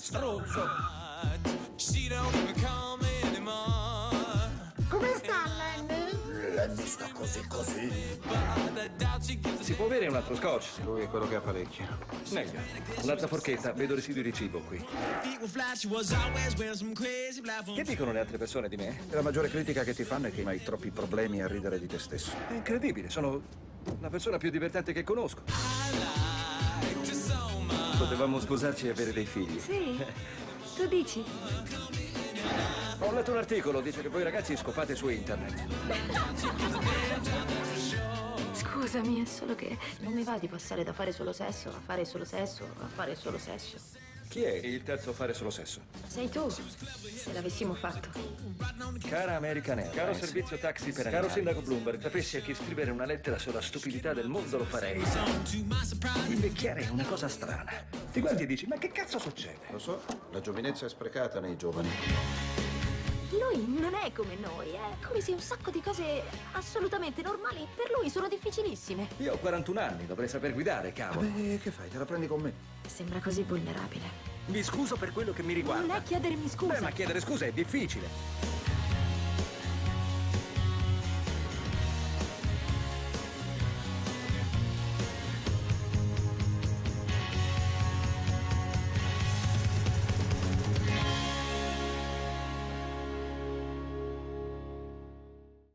Struzzo. She don't even call me anymore. Come sta Lenny? Lenny sta così così. Si può avere un altro scotch? Lui è quello che ha parecchio. Meglio. Un'altra forchetta, vedo residui di cibo qui. feet were flat. She was always wearing some crazy platform. Che dicono le altre persone di me? La maggiore critica che ti fanno è che hai troppi problemi a ridere di te stesso. È incredibile, sono la persona più divertente che conosco. Potevamo sposarci e avere dei figli. Sì, tu dici? Ho letto un articolo, dice che voi ragazzi scopate su internet. Scusami, è solo che non mi va di passare da fare solo sesso a fare solo sesso a fare solo sesso. Chi è il terzo a fare solo sesso? Sei tu, se l'avessimo fatto. Cara American Airlines. Caro servizio taxi per Caro sindaco Bloomberg, sapessi a chi scrivere una lettera sulla stupidità del mondo lo farei. Invecchiare è una cosa strana. Ti guardi e dici, ma che cazzo succede? Lo so, la giovinezza è sprecata nei giovani. Lui non è come noi, è come se un sacco di cose assolutamente normali per lui sono difficilissime. Io ho 41 anni, dovrei saper guidare, cavolo. Beh, che fai? Te la prendi con me? Sembra così vulnerabile. Mi scuso per quello che mi riguarda. Non è chiedermi scusa. Beh, ma chiedere scusa è difficile.